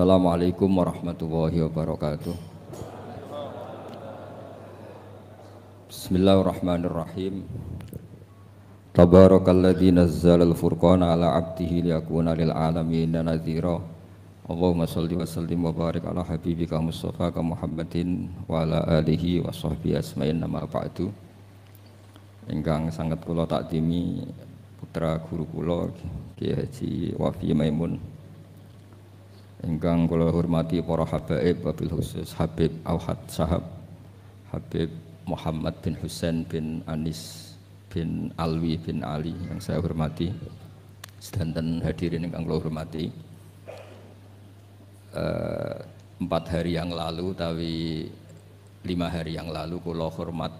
Assalamualaikum warahmatullahi wabarakatuh. Bismillahirrahmanirrahim. Tabarakalladzi nazzala al-furqana ala 'abdihi liyakuna lil 'alamin. Allahumma shalli wa sallim wa barik ala habibika Mustafa Muhammadin wa ala alihi wa sahbihi asma'in nama ba'du. Ingkang sangat kula takdimi putra guru kula Kiai Haji Wafi Maimun ingkang kula hormati para habaib wabil khusus Habib Auhad Sahab Habib Muhammad bin Husain bin Anis bin Alwi bin Ali yang saya hormati. Sedanten hadirin yang kula hormati. Uh, empat hari yang lalu tapi lima hari yang lalu kula hormat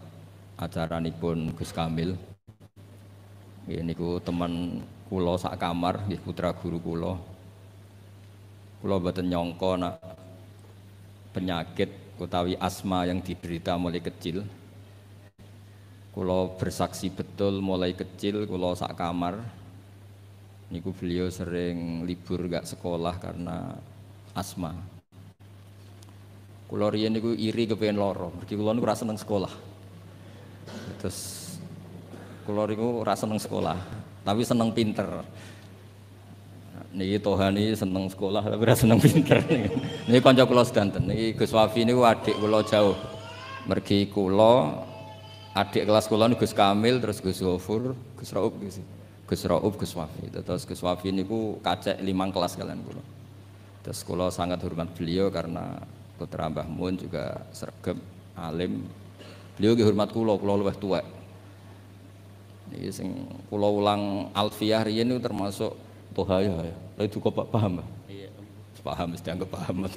acara pun Gus Kamil. Ini ku teman kulo sak kamar putra guru kulo Kulo mboten nyongko nak penyakit utawi asma yang diderita mulai kecil. Kulo bersaksi betul mulai kecil kulo sak kamar. Niku beliau sering libur gak sekolah karena asma. Kulo riyen niku iri kepengen loro, mergi kulo niku rasa seneng sekolah. Terus kulo niku rasa seneng sekolah, tapi seneng pinter. Niki Tohani seneng sekolah tapi rasa seneng pinter. Niki kanca kula sedanten. Niki Gus Wafi niku adik kula jauh. Mergi kula adik kelas kula niku Gus Kamil terus Gus Gofur, Gus Raub Gus. Gus Raub Gus Wafi. Terus Gus Wafi niku kacek limang kelas kalian kula. Terus kula sangat hormat beliau karena putra Mbah Mun juga sergap alim. Beliau ki hormat kula, kula luwih tuwek. Niki sing kula ulang alfiah riyen termasuk Toha ya, ya. Tapi cukup pak paham? Iya. Paham, mesti anggap paham.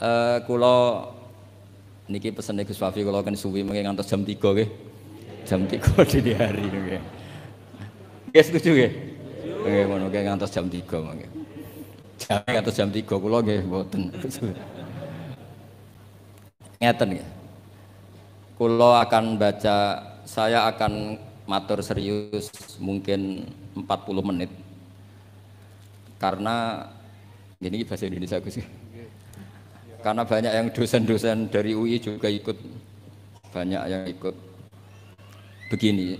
Eh, kulo niki pesennya Gus Wafi kalau kan suwi mungkin ngantos jam tiga ke, jam tiga di hari ini. Oke, setuju ya? Oke, mau nggak ngantos jam tiga mungkin. Jam ngantos jam tiga kulo nggih boten. Ngeten ya. Kulo akan baca, saya akan matur serius mungkin 40 menit. Karena ini bahasa Indonesia Gus karena banyak yang dosen-dosen dari UI juga ikut. Banyak yang ikut. Begini.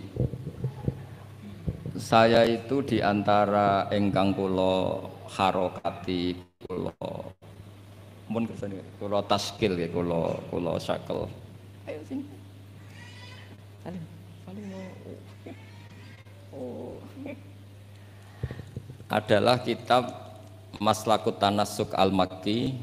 Saya itu di antara engkang kulo harokati kulo mun ke sini kulo taskil ya kulo kulo syakel ayo sini. Saling mau oh adalah kitab Maslakut Tanasuk Al-Makki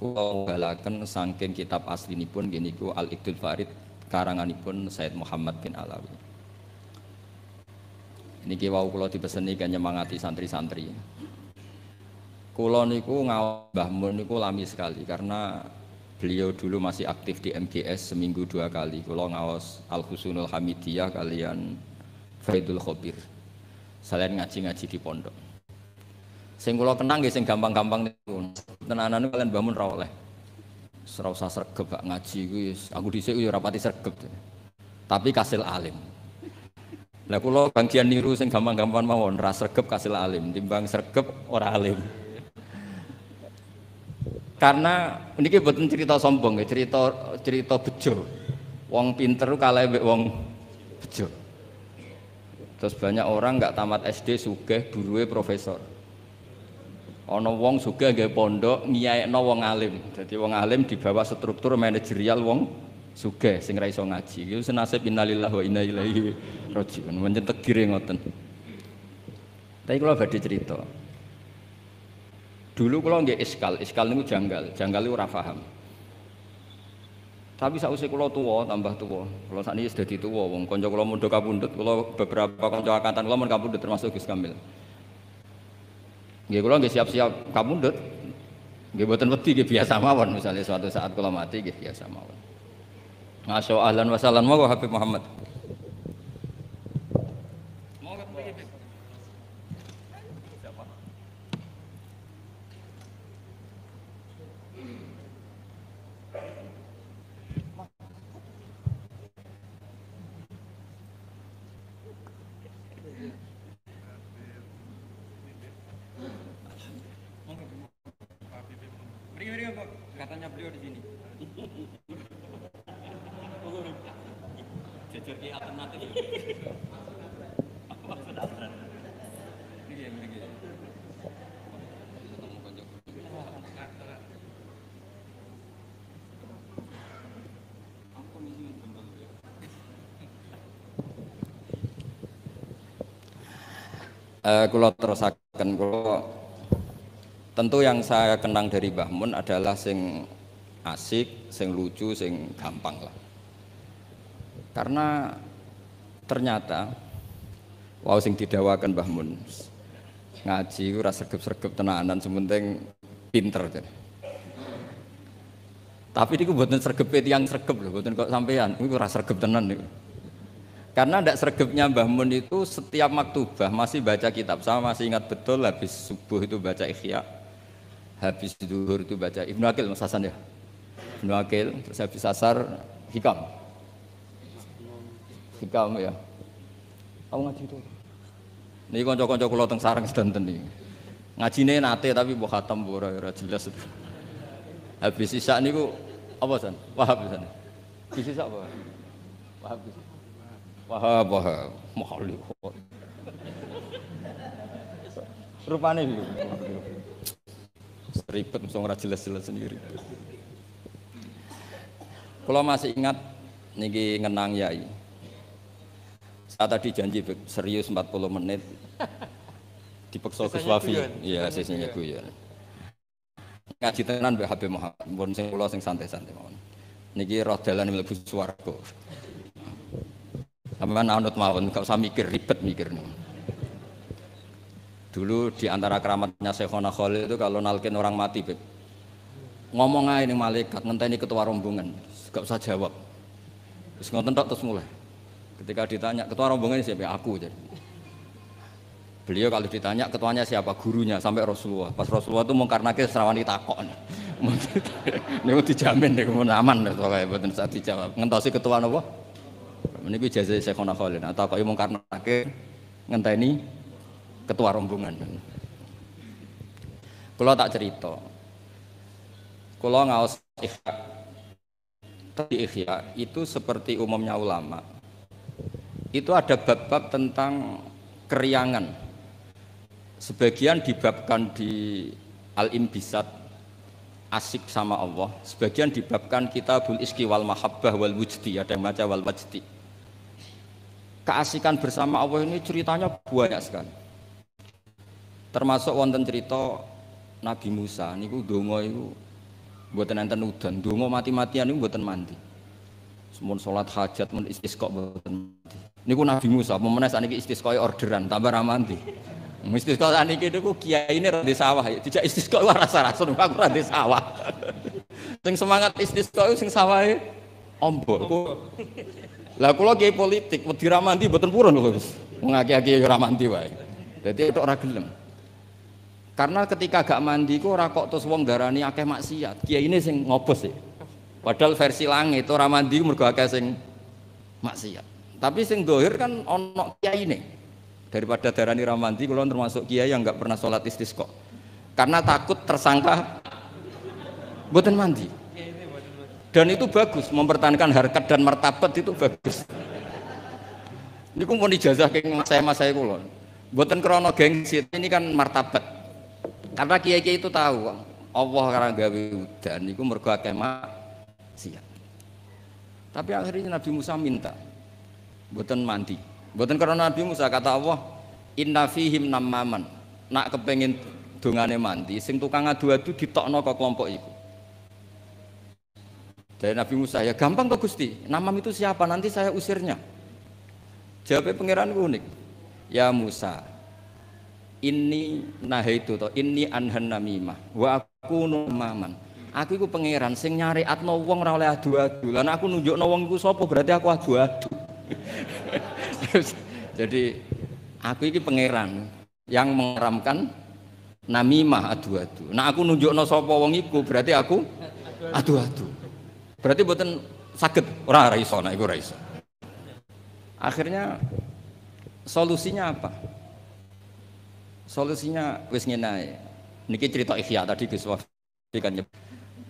kula balaken saking kitab aslinipun gini ku Al-Iqdul Farid karanganipun Said Muhammad bin Alawi. Niki wau kula dipeseni kan nyemangati santri-santri. Kula niku ngawah Mbah niku lami sekali karena beliau dulu masih aktif di MGS seminggu dua kali. Kula ngawas Al Husunul Hamidiyah kalian Faidul Khobir selain ngaji-ngaji di pondok. Sing kula kenang nggih sing gampang-gampang niku. Tenanan kalian bangun ra oleh. Ora usah sregep ngaji kuwi aku dhisik yo rapati sregep. Tapi kasil alim. Lah kula bagian niru sing gampang-gampang mawon ra sregep kasil alim, timbang sregep ora alim. Karena ini buatan cerita sombong ya, cerita cerita bejo. Wong pinter kalah mbek wong bejo. Terus banyak orang nggak tamat SD sugih buruwe profesor. Ono wong sugih nggih pondok ngiyaekno wong alim. Jadi wong alim di bawah struktur manajerial wong sugih sing ra iso ngaji. Iku senasib innalillahi wa inna ilaihi rajiun. Mencetek gire ngoten. Tapi kalau badhe cerita. Dulu kalau nggih iskal, iskal niku janggal, janggal itu ora paham. Tapi sausé kula tuwa tambah tuwa. Kula sakniki wis dadi tuwa wong kanca kula mundhak kapundhut, kula beberapa kanca angkatan kula mun kapundhut termasuk Gus Kamil. Nggih kula nggih siap-siap kapundhut. Nggih boten wedi nggih biasa mawon misalnya suatu saat kula mati nggih biasa mawon. Masya ahlan wa Habib Muhammad. Uh, kalau terusakan kalau tentu yang saya kenang dari Mbah Mun adalah sing asik, sing lucu, sing gampang lah. Karena ternyata wow sing didawakan Mbah Mun ngaji ora sregep-sregep tenanan sementing pinter jadi. Tapi ini buatan sregep yang sregep loh, buatan kok sampean, ini rasa sregep tenan nih. Karena tidak sergapnya Mbah Mun itu setiap maktubah masih baca kitab. Sama masih ingat betul habis subuh itu baca Ikhya. Habis duhur itu baca Ibnu Akil Mas Hasan ya. Ibnu Akil, terus habis asar Hikam. Hikam ya. Kamu ngaji itu? Ini konco-konco kulo teng sarang sedanten nih. Ngajine nate tapi buah khatam ora jelas. Habis sisa niku apa san? Wahab san. Sisa apa? Wahab. Wahab. Mahali. Rupanya gitu. Ribet, mesti ora jelas-jelas sendiri. Kalau masih ingat niki ngenang yai. Saya tadi janji serius 40 menit. Dipeksa Gus Wafi. Iya, sisinya guyon. Ngaji tenan Mbak Habib Muhammad. Pun sing kula sing santai-santai mawon. Niki roh dalan mlebu swarga. Sampeyan anut mawon, gak usah mikir ribet mikir nih. Dulu di antara keramatnya Syekhona Khalil itu kalau nalkin orang mati, Beb. Ngomong aja nih malaikat, ngenteni ketua rombongan, gak usah jawab. Terus ngoten terus mulai. Ketika ditanya ketua rombongan siapa? Aku jadi. Beliau kalau ditanya ketuanya siapa? Gurunya sampai Rasulullah. Pas Rasulullah itu mau karena ke serawani takok. Ini mau dijamin deh, aman deh soalnya betul saat dijawab. Ngentosi ketua nopo? Ini gue jazai Syekhona Khalil. Atau kau karena ke ngenteni ketua rombongan. Kalau tak cerita, kalau ngawas ikhya, tadi ikhya itu seperti umumnya ulama. Itu ada bab-bab tentang keriangan. Sebagian dibabkan di Al-Imbisat asik sama Allah, sebagian dibabkan kitabul iski wal mahabbah wal wujdi, ada yang baca wal wajdi keasikan bersama Allah ini ceritanya banyak sekali. Termasuk wonten cerita Nabi Musa niku donga iku mboten enten udan, donga mati-matian niku mboten mandi. Semun salat hajat mun istisqa mboten mandi. Niku Nabi Musa, pemenang saniki istisqa orderan tambah ra mandi. Istisqa saniki niku kiai ini di sawah, tidak istisqa rasa-rasa aku ra di sawah. sing semangat istisqa sing sawahe ombok. Lah kula kiai politik, wedi ra mandi mboten purun lho Gus. Wong ora mandi wae. Dadi tok ora gelem. Karena ketika gak mandi ku ora kok terus wong darani akeh maksiat. Kiai ini sing ngobos sih. Padahal versi langit ora mandi mergo akeh sing maksiat. Tapi sing dohir kan ono kiai ini. Daripada darani ra mandi kula termasuk kiai yang enggak pernah sholat istisqa. Karena takut tersangka mboten mandi. Dan itu bagus, mempertahankan harkat dan martabat itu bagus. Ini pun ijazah ke saya mas saya kulon. Buatan krono gengsi ini kan martabat. Karena kiai kiai itu tahu Allah karena gawe udan itu mergo akeh siap. Tapi akhirnya Nabi Musa minta buatan mandi. Buatan karena Nabi Musa kata Allah inna fihim namaman. Nak kepengen dongane mandi sing tukang adu-adu ditokno ke kelompok itu. Dari Nabi Musa, ya gampang kok Gusti. Namam itu siapa? Nanti saya usirnya. Jawabnya pangeran unik. Ya Musa, ini nah itu toh, ini anhan namimah. Wa aku numaman. Aku itu pangeran sing nyari atno wong ora oleh adu-adu. Lan aku nunjukno wong iku sapa berarti aku adu-adu. Jadi aku ini pangeran yang mengeramkan namimah adu-adu. Nah aku nunjukno sapa wong iku berarti aku adu-adu. Berarti buatan sakit orang raiso, nah itu raiso. Akhirnya solusinya apa? Solusinya wis ngene Niki cerita ikhya tadi Gus kan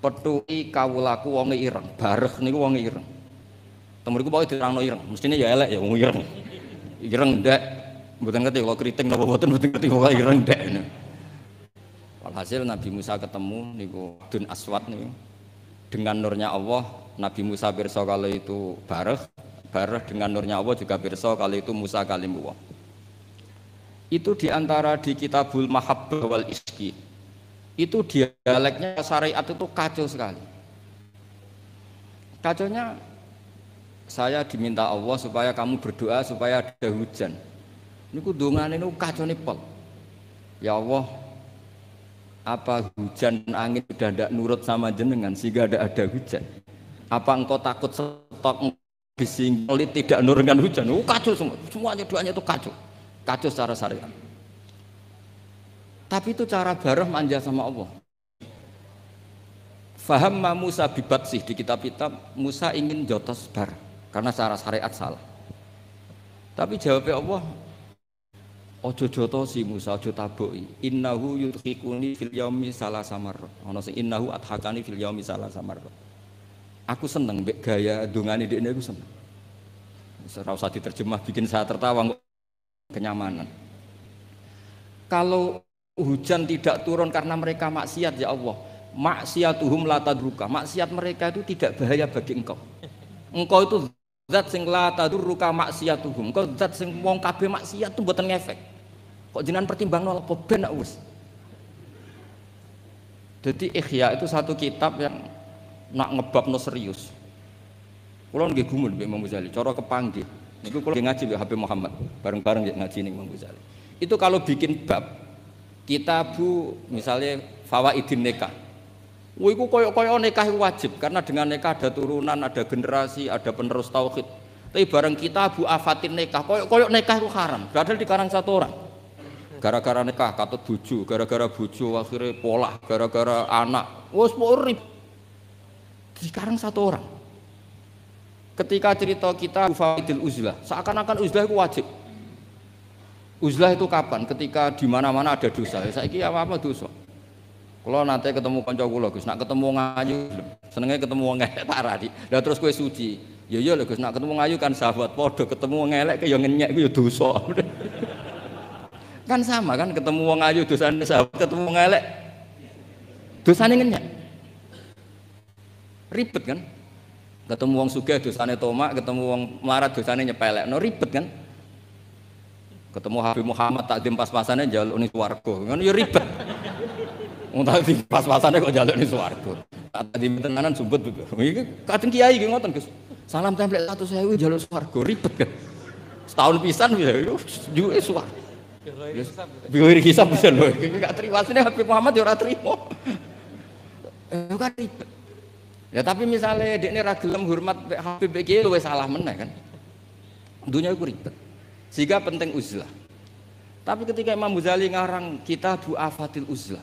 petuki kawulaku wonge ireng, bareh niku wonge ireng. Temuriku pokoke diterangno ireng, mestine ya elek ya wong ireng. Ireng ndak mboten ngerti kalau keriting napa mboten mboten ngerti pokoke ireng ndak. Walhasil Nabi Musa ketemu niku Dun Aswad niku. Dengan nurnya Allah, Nabi Musa pirsa kalau itu bareh, bareh dengan nurnya Allah juga pirsa kalau itu Musa kalimullah. Itu di antara di kitabul mahabbah wal iski itu dialeknya syariat itu kacau sekali. Kacaunya saya diminta Allah supaya kamu berdoa supaya ada hujan. Ini kudungan ini kacau nih. Ya Allah, apa hujan angin sudah tidak nurut sama jenengan sehingga tidak ada hujan? Apa engkau takut stok bising tidak nurunkan hujan? Oh, kacau semua, semuanya doanya itu kacau, kacau secara syariat. Tapi itu cara barah manja sama Allah. Faham Musa bibat sih di kitab-kitab Musa ingin jotos bar karena cara syariat salah. Tapi jawabnya Allah Ojo joto si Musa ojo taboi. Innahu yudhikuni fil yaumi salah samar. Ono sing innahu adhakani fil yaumi salah samar. Aku seneng mbek gaya dungane dekne aku seneng. Ora usah diterjemah bikin saya tertawa kenyamanan. Kalau hujan tidak turun karena mereka maksiat ya Allah maksiatuhum la tadruka maksiat mereka itu tidak bahaya bagi engkau engkau itu zat sing la tadruka maksiatuhum engkau zat sing wong kabeh maksiat itu mboten ngefek kok jenengan pertimbang nol apa ben wis jadi ikhya itu satu kitab yang nak ngebab no serius kalau nggih gumun Mbak Imam Ghazali cara kepanggih niku kalau ngaji Mbak Habib Muhammad bareng-bareng ngaji nih Imam Ghazali itu kalau bikin bab kita bu misalnya fawaidin nikah Wah, itu koyok-koyok nikah wajib karena dengan nikah ada turunan, ada generasi, ada penerus tauhid. Tapi bareng kita bu afatin nikah, koyok-koyok nikah itu haram. Padahal di karang satu orang. Gara-gara nikah katut buju, gara-gara buju akhirnya pola, gara-gara anak. Wah, semua di karang satu orang. Ketika cerita kita bu fawaidil uzlah, seakan-akan uzlah itu wajib. Uzlah itu kapan? Ketika di mana-mana ada dosa. Saya kira apa-apa dosa. Kalau nanti ketemu kanca kula Gus, nak ketemu ngayu, senengnya ketemu ngelek parah di. Lah terus kue suci. Ya iya lho Gus, nak ketemu ngayu kan sahabat padha, ketemu ngelek ke yo ngenyek ku yo dosa. kan sama kan ketemu wong ayu dosane sahabat, ketemu ngelek dosane ngenyek. Ribet kan? Ketemu wong sugih dosane tomak, ketemu wong melarat dosane nyepelek. No ribet kan? ketemu Habib Muhammad takdim pas-pasannya jaluk nih suwargo kan ya ribet Wong tadi pas-pasannya kok jaluk nih suwargo tadi tenanan sumpet begitu ini kadang kiai gitu ngoten Gus salam template satu sewu jaluk suwargo ribet kan setahun pisan bisa juga suwargo Biar kisah bisa loh, gak terima sini Habib Muhammad ya ora terima. Eh kan ribet. Ya tapi misalnya dia ini ragilem hormat Habib Kiai lu salah meneh kan. Dunia itu ribet. Sehingga penting uzlah. Tapi ketika Imam Ghazali ngarang kita Afatil uzlah.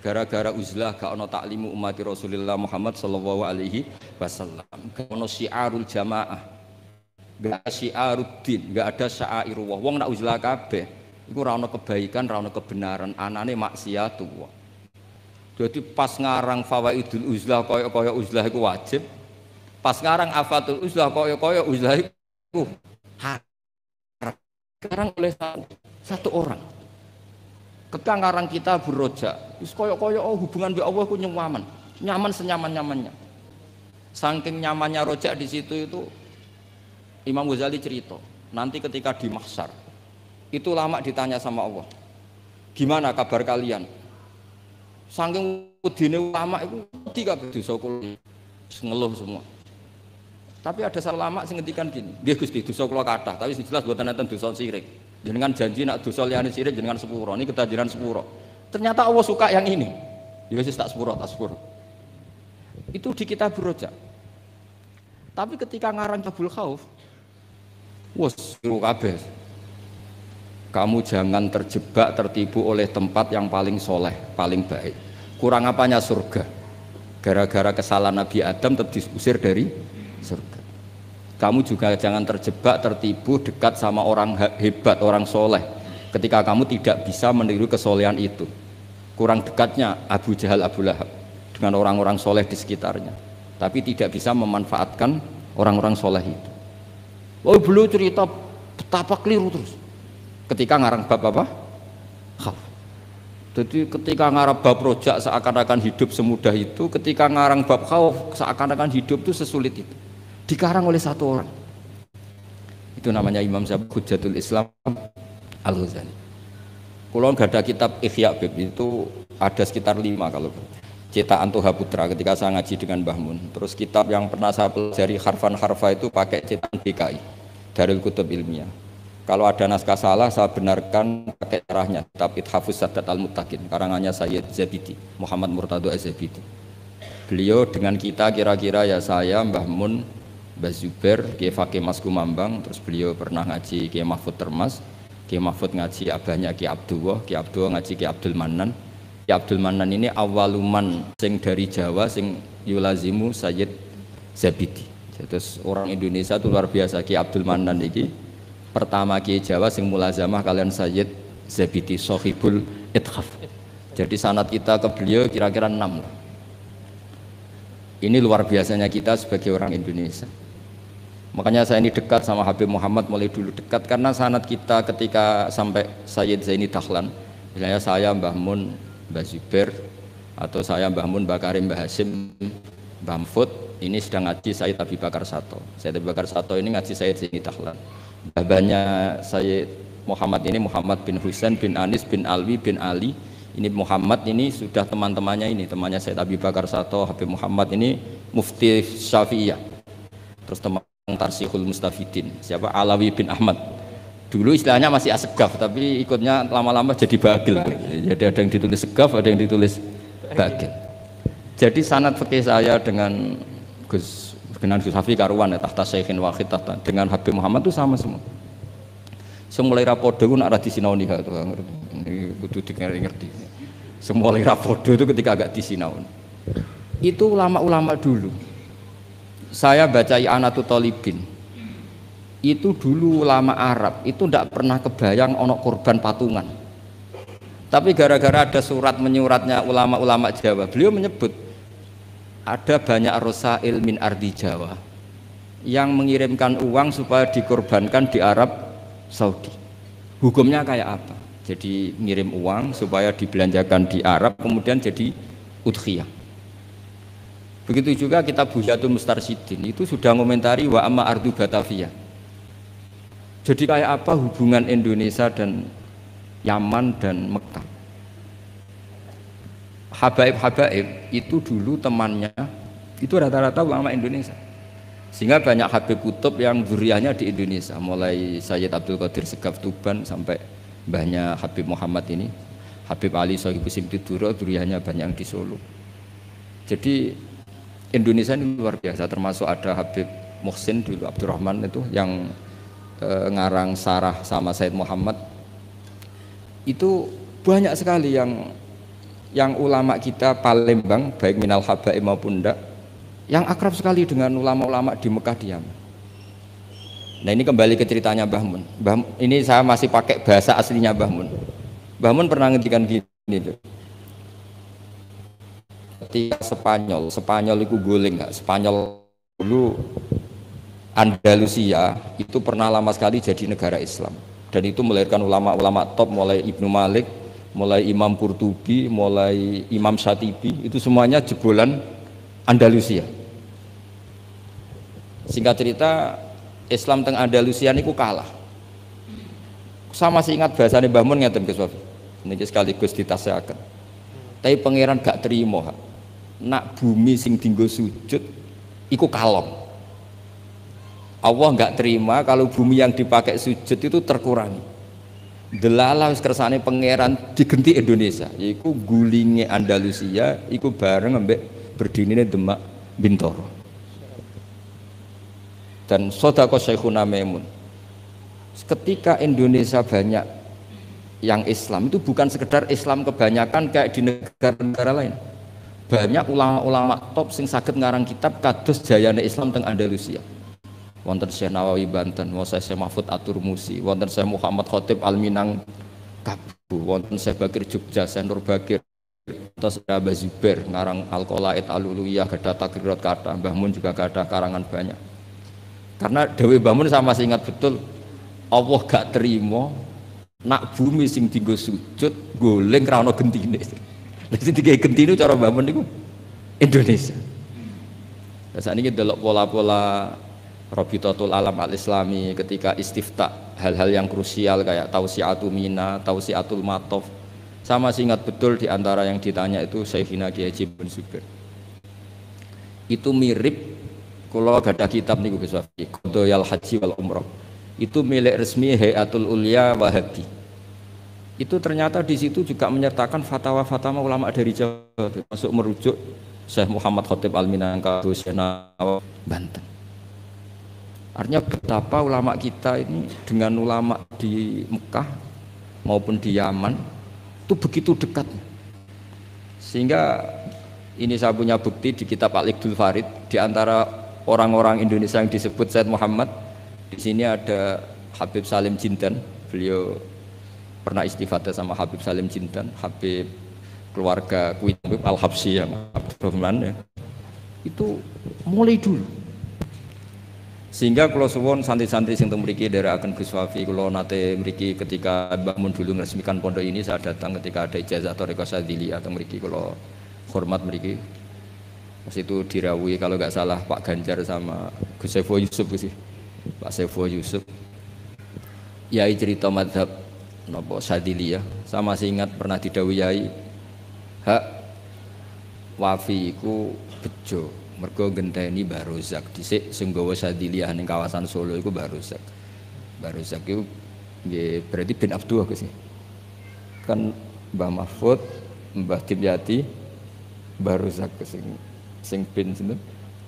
Gara-gara uzlah gak ono taklimu umat Rasulullah Muhammad sallallahu alaihi wasallam. Gak ono syiarul jamaah. Gak ada syiaruddin, gak ada syairullah. Wong nak uzlah kabeh. Iku ono kebaikan, ono kebenaran, anane maksiatullah. Jadi pas ngarang fawaidul uzlah koyo-koyo uzlah iku wajib. Pas ngarang afatul uzlah koyo-koyo uzlah iku sekarang oleh satu orang. Ketika ngarang kita beroja, terus koyok-koyok oh hubungan dengan Allah ku nyaman, nyaman senyaman nyamannya. Saking nyamannya rojak di situ itu Imam Ghazali cerita, nanti ketika di mahsyar itu lama ditanya sama Allah, gimana kabar kalian? Saking udine lama itu tiga dosa ngeluh semua. Tapi ada salah lama sing ngendikan gini, dia Gusti dosa kula kathah, tapi jelas buatan enten dosa sirik. Jenengan janji nak dosa liyane sirik jenengan sepuro, ini ketajiran sepuro. Ternyata Allah suka yang ini. Ya wis tak sepuro, tak sepuro. Itu di kita beroja. Tapi ketika ngarang Tabul Khauf, wes kabeh. Kamu jangan terjebak tertipu oleh tempat yang paling soleh, paling baik. Kurang apanya surga? Gara-gara kesalahan Nabi Adam tetap diusir dari surga. Kamu juga jangan terjebak, tertipu, dekat sama orang hebat, orang soleh. Ketika kamu tidak bisa meniru kesolehan itu. Kurang dekatnya Abu Jahal, Abu Lahab. dengan orang-orang soleh di sekitarnya tapi tidak bisa memanfaatkan orang-orang soleh itu oh beliau cerita betapa keliru terus ketika ngarang bab apa? Khaf. Jadi ketika ngarang bab rojak seakan-akan hidup semudah itu, ketika ngarang bab khauf seakan-akan hidup itu sesulit itu. Dikarang oleh satu orang. Itu namanya Imam Zabur Hujatul Islam Al-Ghazali. Kulon gak ada kitab Ihya Bib itu ada sekitar lima kalau cetakan Toha Putra ketika saya ngaji dengan Mbah Mun. Terus kitab yang pernah saya pelajari harfan harfa itu pakai cetakan DKI Darul Kutub Ilmiah. Kalau ada naskah salah, saya benarkan pakai caranya. Kitab Ithafus Sadat Al-Mutakin, karangannya Sayyid Zabidi, Muhammad Murtado Az-Zabidi. Beliau dengan kita kira-kira ya saya, Mbah Mun, Mbah Zuber, Kiai Fakih Mas Kumambang, terus beliau pernah ngaji Kiai Mahfud Termas, Kiai Mahfud ngaji abahnya Kiai Abdullah, Kiai Abdullah ngaji Kiai Abdul Manan. Kiai Abdul Manan ini awaluman sing dari Jawa sing yulazimu Sayyid Zabidi. Terus orang Indonesia itu luar biasa Kiai Abdul Manan ini pertama Kiai Jawa sing mulazamah kalian Sayyid Zabidi Sohibul Ithaf jadi sanat kita ke beliau kira-kira enam ini luar biasanya kita sebagai orang Indonesia. Makanya saya ini dekat sama Habib Muhammad mulai dulu dekat karena sanat kita ketika sampai Sayyid Zaini Dahlan misalnya saya Mbah Mun Mbah Zubair atau saya Mbah Mun Mbah Karim Mbah Hasim Mbah Mfud ini sedang ngaji Sayyid Abi Bakar Sato. Sayyid Abi Bakar Sato ini ngaji Sayyid Zaini Dahlan babanya saya Muhammad ini Muhammad bin Husain bin Anis bin Alwi bin Ali. Ini Muhammad ini sudah teman-temannya ini temannya Said Abi Bakar Sato Habib Muhammad ini Mufti Syafi'iyah. Terus teman Tarsihul Mustafidin siapa? Alawi bin Ahmad. Dulu istilahnya masih asegaf tapi ikutnya lama-lama jadi bagil. Jadi ada yang ditulis segaf ada yang ditulis bagil. Jadi sanat fikih saya dengan Gus dengan Gus karuan ya tahta Syekhin Wahid tahta dengan Habib Muhammad itu sama semua. Semulai rapodo nak di sinau nih tuh ini kudu ngerti. Semulai rapodo itu ketika agak di sinau itu ulama-ulama dulu. Saya baca Anatu Tolibin itu dulu ulama Arab itu tidak pernah kebayang onok korban patungan. Tapi gara-gara ada surat menyuratnya ulama-ulama Jawa beliau menyebut ada banyak rosail min ardi Jawa yang mengirimkan uang supaya dikorbankan di Arab Saudi. Hukumnya kayak apa? Jadi ngirim uang supaya dibelanjakan di Arab kemudian jadi udhiyah. Begitu juga kita Buyatul Mustarsidin itu sudah komentari wa amma ardu Batavia. Jadi kayak apa hubungan Indonesia dan Yaman dan Mekah? Habaib-habaib itu dulu temannya itu rata-rata ulama Indonesia. Sehingga banyak Habib Kutub yang duriannya di Indonesia. Mulai Sayyid Abdul Qadir Segaf Tuban sampai banyak Habib Muhammad ini. Habib Ali Sohibu Simtiduro duriannya banyak di Solo. Jadi Indonesia ini luar biasa. Termasuk ada Habib Muhsin dulu Abdurrahman itu yang e, ngarang Sarah sama Said Muhammad. Itu banyak sekali yang yang ulama kita Palembang baik minal habaib maupun ndak yang akrab sekali dengan ulama-ulama di Mekah diam. Nah ini kembali ke ceritanya Mbah Mun. Mbah, ini saya masih pakai bahasa aslinya Mbah Mun. Mbah Mun pernah ngendikan gini tuh. Ketika Spanyol, Spanyol itu guling nggak? Spanyol dulu Andalusia itu pernah lama sekali jadi negara Islam dan itu melahirkan ulama-ulama top mulai Ibnu Malik, mulai Imam Qurtubi, mulai Imam Syatibi, itu semuanya jebolan Andalusia. Singkat cerita, Islam teng Andalusia ini kalah. Sama masih ingat bahasanya Mbah Mun ngeten Gus. Niki sekaligus ditasehaken. Tapi pangeran gak terima. Nak bumi sing dinggo sujud iku kalong. Allah nggak terima kalau bumi yang dipakai sujud itu terkurangi delala wis kersane pangeran digenti Indonesia. Yaiku gulinge Andalusia iku bareng ambek berdinine Demak Bintoro. Dan sodako Syekhuna Memun ketika Indonesia banyak yang Islam itu bukan sekedar Islam kebanyakan kayak di negara-negara lain. Banyak ulama-ulama top sing sakit ngarang kitab kados jayane Islam teng Andalusia wonten Syekh Nawawi Banten, wonten Syekh Mahfud Atur Musi, wonten Syekh Muhammad Khotib Alminang Kabu, wonten Syekh Bakir Jogja, Syekh Nur Bakir, Terus Abah Zubair ngarang Al-Qolaid Al-Uluyah gada takrirat kata Mbah Mun juga gada karangan banyak. Karena Dewi Mbah Mun sama ingat betul Allah gak terima nak bumi sing tinggal sujud goleng krana gentine. Lha sing digawe gentine cara Mbah Mun niku? Indonesia. Saat ini delok pola-pola Robitotul Alam Al-Islami ketika istifta hal-hal yang krusial kayak tausiatul mina, tausiatul matof sama masih ingat betul di antara yang ditanya itu Syekhina Kiai Haji bin Zubair. Itu mirip kalau ada kitab nih Gus Wafi, Qodoyal Haji wal Umroh. Itu milik resmi Hayatul Ulia Wahabi. Itu ternyata di situ juga menyertakan fatwa-fatwa ulama dari Jawa, masuk merujuk Syekh Muhammad Khotib Al Minangkabau Syekh Banten. Artinya betapa ulama kita ini dengan ulama di Mekah maupun di Yaman itu begitu dekat. Sehingga ini saya punya bukti di kitab Al Iqdul Farid di antara orang-orang Indonesia yang disebut Said Muhammad di sini ada Habib Salim Jinten. Beliau pernah istifadah sama Habib Salim Jinten Habib keluarga Queen Al Habsi yang Abdurrahman ya. Itu mulai dulu sehingga kalau suwon santri-santri sing teng mriki akan Gus kalau nate mriki ketika Mbah Mun dulu meresmikan pondok ini saya datang ketika ada ijazah Toriko Sadili atau mriki kalau hormat mriki. Pas itu dirawi kalau nggak salah Pak Ganjar sama Gus Sevo Yusuf sih Pak Sevo Yusuf. Yai cerita madhab nopo Sadili ya. Saya masih ingat pernah didawi Yai hak Wafi ku bejo mergo genteni Mbah Rozak dhisik sing gawa sadiliyah ning kawasan Solo iku Mbah Rozak Mbah Rozak iku nggih berarti bin Abdullah sih kan Mbah Mahfud Mbah Dimyati Mbah Rozak sing sing bin sinten?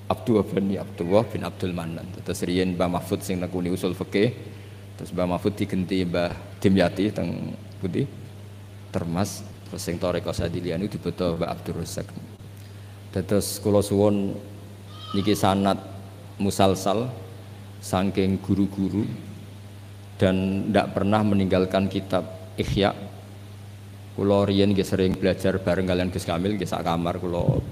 Abdullah bin Abdullah bin Abdul Manan terus riyen Mbah Mahfud sing nekuni usul fikih. Terus Mbah Mahfud digenti Mbah Dimyati teng putih termas terus sing toreko sadiliyah itu dibeto Mbah Abdul Razak Dados kula suwun niki sanat musalsal saking guru-guru dan tidak pernah meninggalkan kitab Ikhya. Kulo riyen nggih sering belajar bareng kalian Gus Kamil nggih sak kamar kulo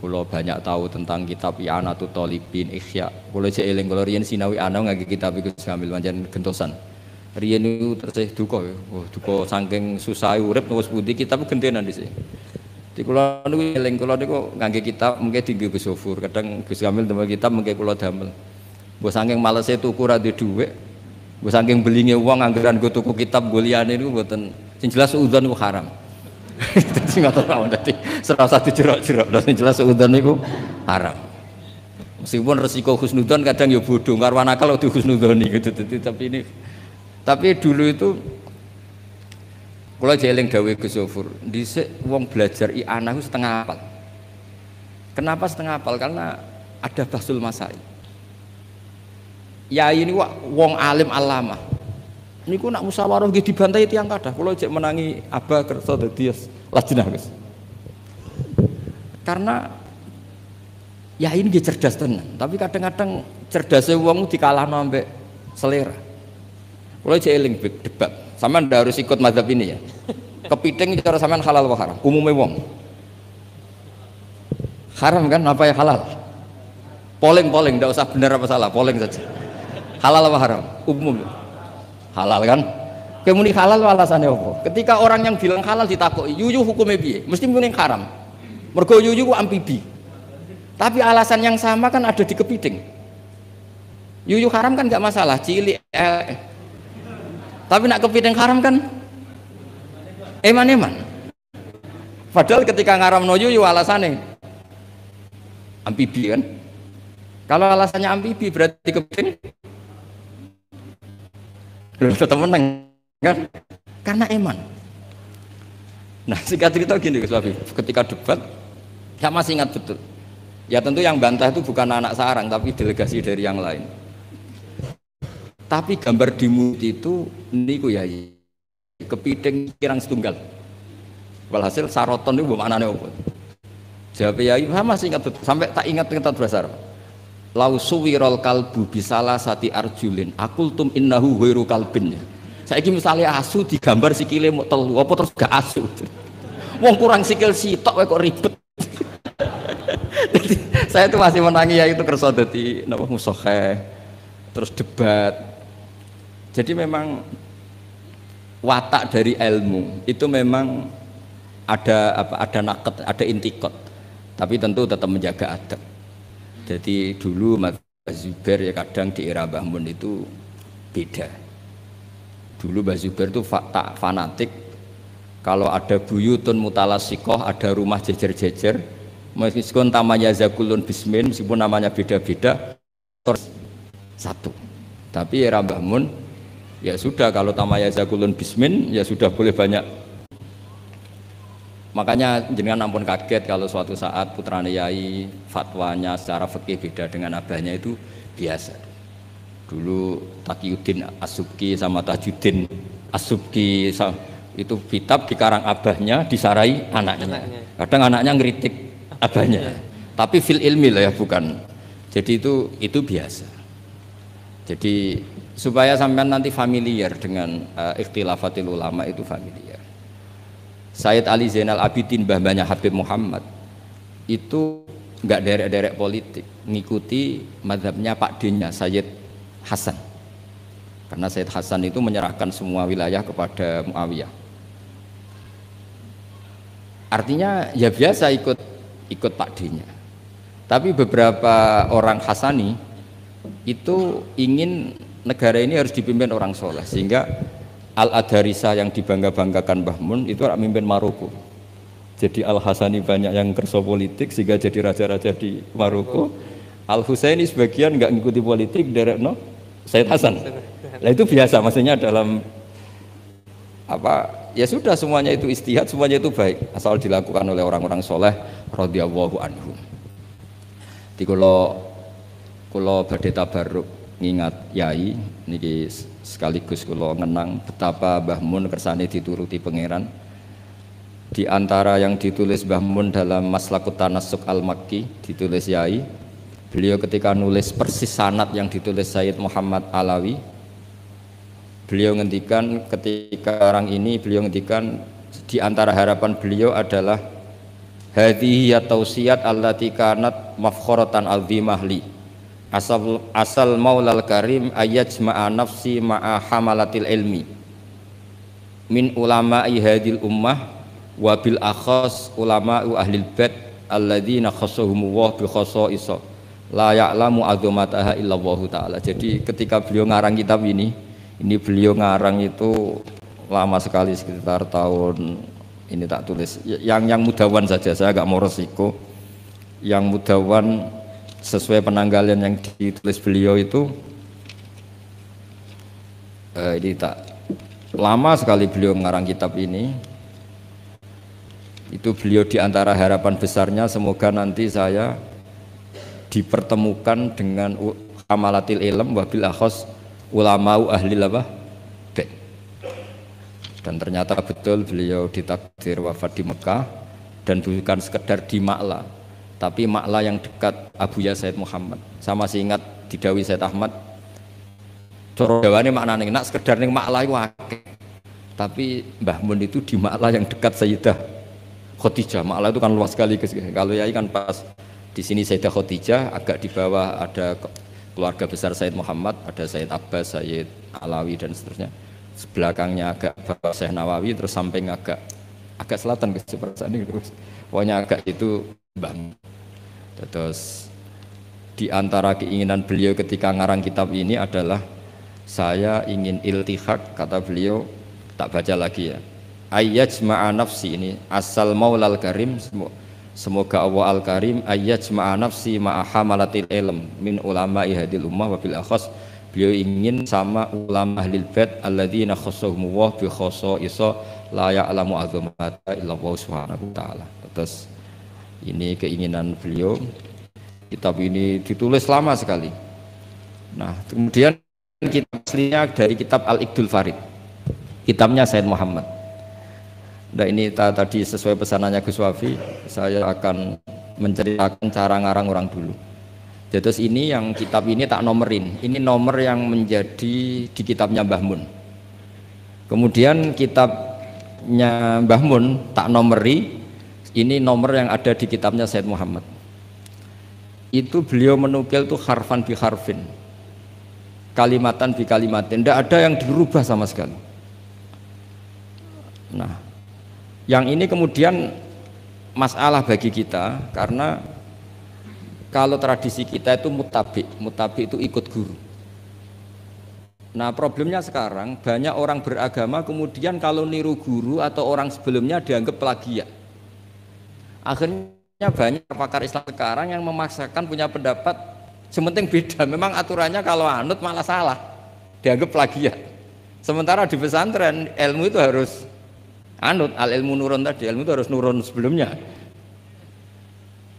kulo banyak tahu tentang kitab I'anatul Talibin Ikhya. Kulo cek eling kulo riyen sinawi ana ngangge kitab Gus Kamil pancen gentosan. Riyen niku terus duka, oh duka saking susah urip wis pundi kitab gentenan dhisik. Di kula niku eling kula niku ngangge kitab mungkin tinggi Gus Sofur, kadang Gus Kamil tempat kitab mungkin kula damel. Mbok saking malese tuku ra dhuwit. Mbok saking belinge wong anggaran go tuku kitab go liyane niku mboten sing jelas udzon niku haram. Dadi ngoten mawon dadi serasa dijerok-jerok. Sing jelas udzon niku haram. Meskipun resiko husnudon kadang ya bodoh, karwan akal di husnudoni gitu. Tapi ini tapi dulu itu kalau jeling dawe Gus Zofur, dhisik wong belajar i'anah setengah apal. Kenapa setengah apal? Karena ada basul masai. Ya ini wong alim alama. Niku nak musyawarah nggih dibantai tiang kadah. Kula jek menangi Abah kersa dadi Gus. Karena ya ini dia cerdas tenan, tapi kadang-kadang cerdasnya wong dikalahno ambek selera. Kula jek eling debat. Sama ndak harus ikut mazhab ini ya. Kepiting cara sampean halal apa haram? Umumnya wong. Haram kan apa ya halal? Polling polling, ndak usah benar apa salah, polling saja. Halal apa haram? Umum. Halal kan? Kemudian halal alasannya apa? Ketika orang yang bilang halal ditakoki, yuyu hukumnya piye? Mesti muni haram. Mergo yuyu ku amfibi. Tapi alasan yang sama kan ada di kepiting. Yuyu haram kan nggak masalah, cilik eh, tapi nak kepiting haram kan eman-eman. Padahal ketika ngaram noyo yo alasannya amfibi kan. Kalau alasannya amfibi berarti kepiting tetap menang kan? Karena eman. Nah singkat cerita gini Gus ketika debat saya masih ingat betul. Ya tentu yang bantah itu bukan anak sarang tapi delegasi dari yang lain. Tapi gambar di mulut itu niku ya kepiting kirang setunggal. Walhasil saroton itu mana nih apa? Jawab ya saya masih ingat sampai tak ingat ingat Arab. Lau suwirol kalbu bisalah sati arjulin akultum innahu huiru kalbin. Saya ini misalnya asu digambar sikile mau telu apa terus gak asu. Wong kurang sikil sitok kok ribet. saya itu masih menangi ya itu kerso dadi napa terus debat. Jadi memang watak dari ilmu itu memang ada apa ada naket, ada intikot. Tapi tentu tetap menjaga adab. Jadi dulu Mas Zubair ya kadang di era Mbah Mun itu beda. Dulu Mbah Zubair itu tak fanatik kalau ada buyutun mutalasikoh, ada rumah jejer-jejer, meskipun namanya Zakulun Bismin, meskipun namanya beda-beda, satu. Tapi era Mbah Mun, ya sudah kalau namanya Zakulun Bismin, ya sudah boleh banyak Makanya jenengan ampun kaget kalau suatu saat putra yai fatwanya secara fikih beda dengan abahnya itu biasa. Dulu Taqiyuddin Asubki sama Tajuddin Asubki itu kitab dikarang abahnya disarai anaknya. Kadang anaknya ngeritik abahnya. Tapi fil ilmi lah ya bukan. Jadi itu itu biasa. Jadi supaya sampai nanti familiar dengan uh, ikhtilafatil ulama itu familiar. Sayyid Ali Zainal Abidin bahmanya Habib Muhammad itu nggak derek-derek politik ngikuti madhabnya Pak Dinya Sayyid Hasan. Karena Sayyid Hasan itu menyerahkan semua wilayah kepada Muawiyah. Artinya ya biasa ikut ikut Pak Dinya tapi beberapa orang Hasani itu ingin negara ini harus dipimpin orang soleh sehingga Al Adarisa yang dibangga-banggakan Mbah Mun itu orang mimpin Maroko. Jadi Al Hasani banyak yang kerso politik sehingga jadi raja-raja di Maroko. Al Husaini sebagian nggak ngikuti politik derek no Said Hasan. Nah itu biasa maksudnya dalam apa ya sudah semuanya itu istihad semuanya itu baik asal dilakukan oleh orang-orang soleh radhiyallahu anhu. Di kulo kulo badhe tabarruk ngingat yai niki sekaligus kula ngenang betapa Mbah Mun kersane dituruti pangeran. Di antara yang ditulis Mbah Mun dalam Maslakut Tanasuk Al-Makki ditulis Yai beliau ketika nulis persis sanat yang ditulis Sayyid Muhammad Alawi beliau ngendikan ketika orang ini beliau ngendikan di antara harapan beliau adalah hadhihi ya tausiat allati kanat mafkhoratan azimah li asal asal maulal karim ayat ma'a nafsi ma'a hamalatil ilmi. Min ulama hadil ummah wa bil akhas ulama ahli bait alladzina khassahumullah bi khassa'isa la ya'lamu azamataha illallah taala. Jadi ketika beliau ngarang kitab ini ini beliau ngarang itu lama sekali sekitar tahun ini tak tulis. Yang yang mudawan saja saya agak mau resiko. Yang mudawan sesuai penanggalan yang ditulis beliau itu eh, ini tak lama sekali beliau mengarang kitab ini. Itu beliau di antara harapan besarnya semoga nanti saya dipertemukan dengan amalatil ilm wabil akhos ulama ahli apa dan ternyata betul beliau ditakdir wafat di Mekah dan bukan sekedar di Makla tapi makla yang dekat Abu Ya Said Muhammad sama di Dawi Said Ahmad. Coro ini makna nih nak sekedar nih makla itu tapi Mbah Mun itu di makla yang dekat Sayyidah Khotijah makla itu kan luas sekali kalau ya kan pas di sini Sayyidah Khotijah agak di bawah ada keluarga besar Said Muhammad ada Said Abbas Said Alawi dan seterusnya. Sebelakangnya agak bawah Syekh Nawawi terus samping agak agak selatan ke seperti ini pokoknya agak itu bang terus di antara keinginan beliau ketika ngarang kitab ini adalah saya ingin iltihak kata beliau tak baca lagi ya. Ayat nafsi ini asal maulal karim semoga Allah al karim ayat nafsi ma'a hamalatil ilm min ulama ihadil ummah wabil akhas. Beliau ingin sama ulama ahlil bait alladzina khassahumullah bi isa la ya'lamu azamata illallah subhanahu wa ta'ala. Terus ini keinginan beliau. Kitab ini ditulis lama sekali. Nah, kemudian kitab aslinya dari kitab Al-Iqdul Farid. Kitabnya Said Muhammad. Nah ini tadi sesuai pesanannya Gus Wafi, saya akan menceritakan cara ngarang orang dulu. Jadi ini yang kitab ini tak nomerin, ini nomor yang menjadi di kitabnya Mbah Mun. Kemudian kitab kitabnya Mbah Mun tak nomori ini nomor yang ada di kitabnya Said Muhammad. Itu beliau menukil tuh harfan bi harfin. Kalimatan bi kalimatin. Tidak ada yang dirubah sama sekali. Nah yang ini kemudian masalah bagi kita karena kalau tradisi kita itu mutabi mutabi itu ikut guru. Nah problemnya sekarang banyak orang beragama kemudian kalau niru guru atau orang sebelumnya dianggap plagiat. Akhirnya banyak pakar Islam sekarang yang memaksakan punya pendapat sementing beda. Memang aturannya kalau anut malah salah, dianggap plagiat. Sementara di pesantren ilmu itu harus anut al ilmu nurun tadi, ilmu itu harus nurun sebelumnya.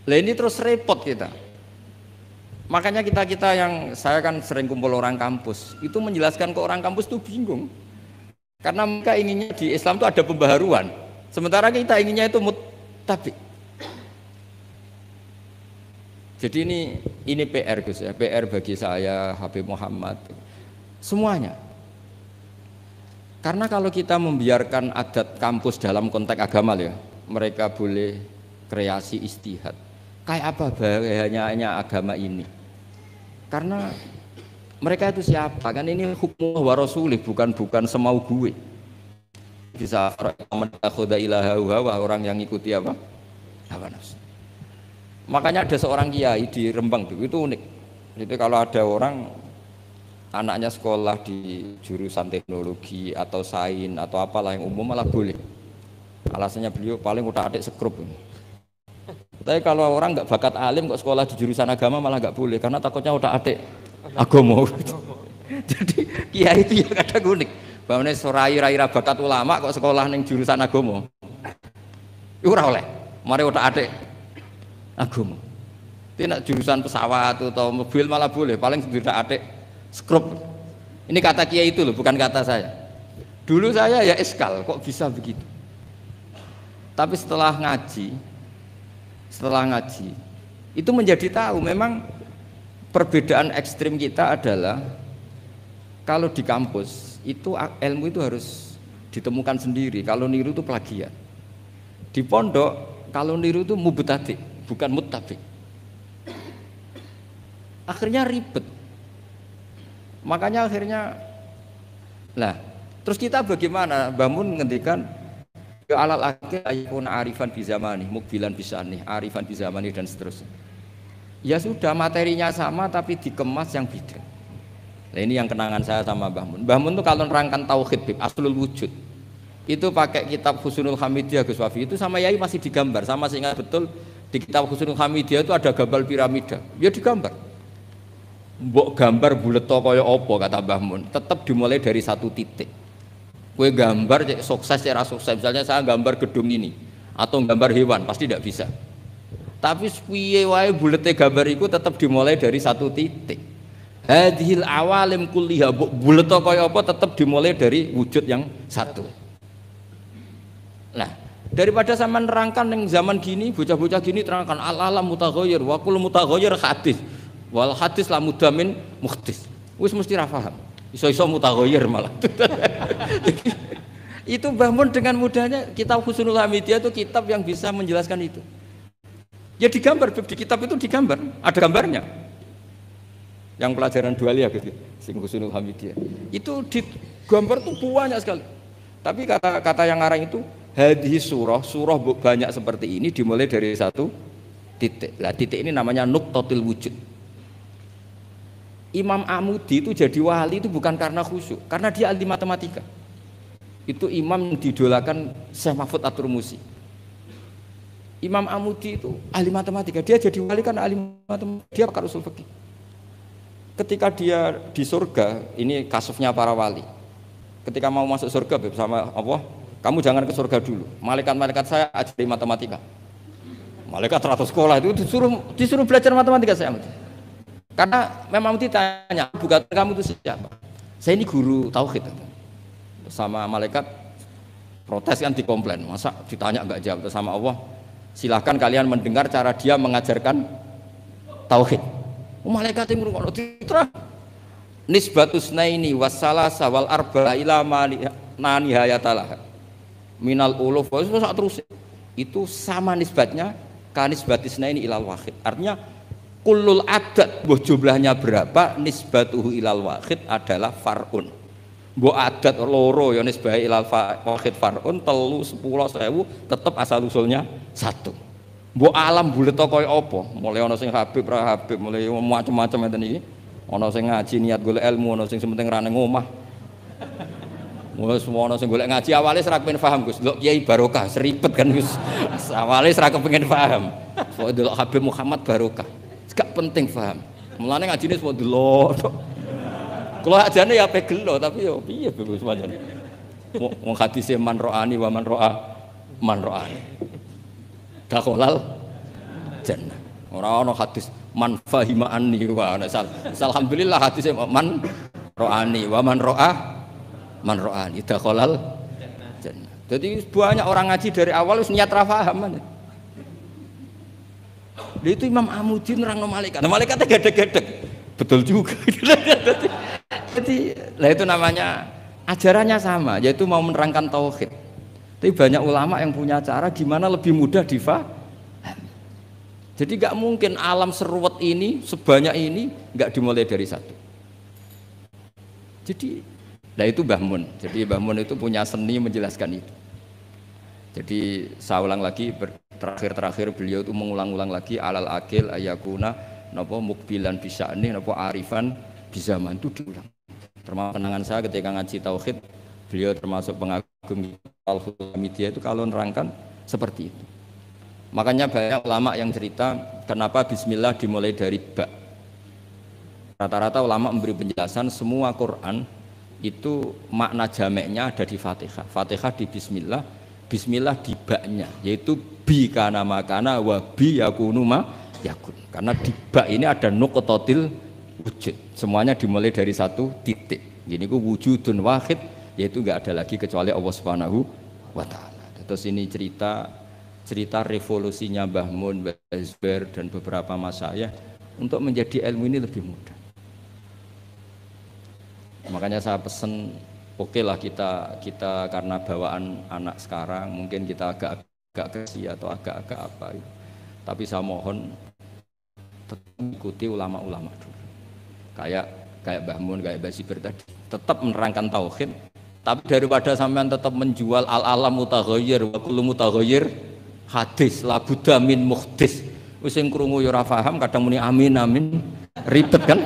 Lah ini terus repot kita. Makanya kita-kita yang saya kan sering kumpul orang kampus, itu menjelaskan ke orang kampus itu bingung. Karena mereka inginnya di Islam itu ada pembaharuan. Sementara kita inginnya itu mutabi. Jadi ini ini PR Gus ya, PR bagi saya Habib Muhammad. Semuanya. Karena kalau kita membiarkan adat kampus dalam konteks agama ya, mereka boleh kreasi istihad Kayak apa bahayanya agama ini? Karena mereka itu siapa? Kan ini hukum wa rasulih, bukan bukan semau gue. Bisa orang yang ikuti apa? Hawa nafsu. Makanya ada seorang kiai di Rembang itu, itu unik. Jadi kalau ada orang anaknya sekolah di jurusan teknologi atau sains atau apalah yang umum malah boleh. Alasannya beliau paling udah adik sekrup. Tapi kalau orang nggak bakat alim kok sekolah di jurusan agama malah nggak boleh karena takutnya udah adik agama. Jadi kiai itu ya kadang unik. Bahwa sorai rai bakat ulama kok sekolah neng jurusan agama. Itu oleh. Mari udah adik agama. Tidak jurusan pesawat atau mobil malah boleh. Paling sudah adik skrup. Ini kata kiai itu loh, bukan kata saya. Dulu saya ya eskal, kok bisa begitu. Tapi setelah ngaji, setelah ngaji itu menjadi tahu memang perbedaan ekstrim kita adalah kalau di kampus itu ilmu itu harus ditemukan sendiri kalau niru itu plagiat di pondok kalau niru itu mubtadi bukan mutabi akhirnya ribet makanya akhirnya lah terus kita bagaimana bangun ngendikan Ya alal akil ayakun arifan di zamani, mukbilan bisa nih, arifan di zamani dan seterusnya. Ya sudah materinya sama tapi dikemas yang beda. Nah ini yang kenangan saya sama Mbah Mun. Mbah Mun tuh kalau nerangkan tauhid, bib, aslul wujud. Itu pakai kitab Husnul Hamidiyah Gus Wafi. Itu sama Yai masih digambar. Sama sehingga betul di kitab Husnul Hamidiyah itu ada gambar piramida. Ya digambar. Mbok gambar bulet kaya apa kata Mbah Mun. Tetap dimulai dari satu titik Kue gambar sukses cara sukses. Misalnya saya gambar gedung ini atau gambar hewan pasti tidak bisa. Tapi piye wae bulete gambar itu tetap dimulai dari satu titik. Hadhil awalim kulliha bulet kaya apa tetap dimulai dari wujud yang satu. Nah, daripada sama nerangkan yang zaman gini bocah-bocah gini terangkan al alam mutaghayyir wa kullu mutaghayyir hadis. Wal hadis la mudamin muhdis. Wis mesti ra paham. Iso-iso mutaghayyir malah. Itu bangun dengan mudahnya kitab Husnul Hamidiyah itu kitab yang bisa menjelaskan itu. Ya digambar di kitab itu digambar. Ada gambarnya. Yang pelajaran dual ya gitu sing Husnul Hamidiyah. Itu digambar tuh banyak sekali. Tapi kata kata yang ngarang itu hadis surah surah banyak seperti ini dimulai dari satu titik lah titik ini namanya nuktotil wujud Imam Amudi itu jadi wali itu bukan karena khusyuk, karena dia ahli matematika. Itu imam didolakan Syekh Mahfud Atur Musi. Imam Amudi itu ahli matematika, dia jadi wali kan ahli matematika, dia pakar usul fikih. Ketika dia di surga, ini kasusnya para wali. Ketika mau masuk surga bersama Allah, kamu jangan ke surga dulu. Malaikat-malaikat saya ajari matematika. Malaikat teratur sekolah itu disuruh disuruh belajar matematika saya. Karena memang ditanya, bukan kamu itu siapa? Saya ini guru tauhid. Sama malaikat protes kan dikomplain. Masa ditanya nggak jawab sama Allah? Silahkan kalian mendengar cara dia mengajarkan tauhid. Oh, malaikat yang ngurung titra nisbatus naini wassalasa wal arba ila nani hayatalah. Minal uluf itu terus. Itu sama nisbatnya kanis batisna ini ilal wahid. Artinya kulul adat buah jumlahnya berapa nisbatuhu ilal wahid adalah farun. Bu adat loro ya nisbah ilal wahid farun telu sepuluh sewu tetap asal usulnya satu. Bu alam bulet kaya apa? Mulai ana sing habib ra habib mulai macam-macam ngeten iki. Ana sing ngaji niat golek ilmu ana sing sementing ra ning omah Wes ana sing golek ngaji awale ora kepen paham Gus. Lho Kiai barokah seribet kan Gus. Awale ora kepengen paham. Kok delok Habib Muhammad barokah. Gak penting paham. Mulane ngajine semua delok. Kalau ajane ya pe gelo tapi yo piye Gus pancen. Wong hadise man ro'ani wa man ro'a man ro'ani. Dakholal jannah. Ora ana hadis man fahima anni wa alhamdulillah hadise man ro'ani wa man ro'a man ro'an idakholal jannah. Jadi banyak orang ngaji dari awal harus niat rafaham itu Imam Amudin orang no malaikat. Nah, malaikatnya gedek-gedek. Betul juga. Jadi lah itu namanya ajarannya sama, yaitu mau menerangkan tauhid. Tapi banyak ulama yang punya cara gimana lebih mudah difaham. Jadi nggak mungkin alam seruat ini sebanyak ini nggak dimulai dari satu. Jadi Nah itu Mbah Mun. Jadi Mbah Mun itu punya seni menjelaskan itu. Jadi saya ulang lagi terakhir-terakhir beliau itu mengulang-ulang lagi alal akil ayakuna nopo mukbilan bisa ini nopo arifan bisa mantu diulang. Termasuk penangan saya ketika ngaji tauhid beliau termasuk pengagum al-Hamidiyah itu kalau nerangkan seperti itu. Makanya banyak ulama yang cerita kenapa bismillah dimulai dari bak. Rata-rata ulama memberi penjelasan semua Quran itu makna jameknya ada di Fatihah. Fatihah di Bismillah, Bismillah di baknya, yaitu bi kana makana wa bi yakunu ma yakun. Karena di bak ini ada nukototil wujud. Semuanya dimulai dari satu titik. Jadi ku wujudun wahid, yaitu enggak ada lagi kecuali Allah Subhanahu wa taala. Terus ini cerita cerita revolusinya Mbah Mun, Mbah dan beberapa masayah untuk menjadi ilmu ini lebih mudah. Makanya saya pesen oke okay lah kita kita karena bawaan anak sekarang mungkin kita agak agak kesi atau agak-agak apa itu. Tapi saya mohon tetap ikuti ulama-ulama dulu. Kayak kayak Mbah Mun, kayak Mbah Sibir tadi. Tetap menerangkan tauhid, tapi daripada sampean tetap menjual al-alam mutaghayyir wa kullu mutaghayyir hadis la budda min muhdis. Wis sing krungu ya ora paham, kadang muni amin amin. Ribet kan?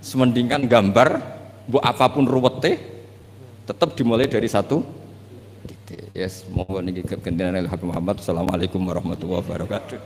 Semendingkan gambar bu apa pun ruwete tetap dimulai dari satu titik. Yes, mohon ini kegentingan Habib Muhammad. Assalamualaikum warahmatullahi wabarakatuh.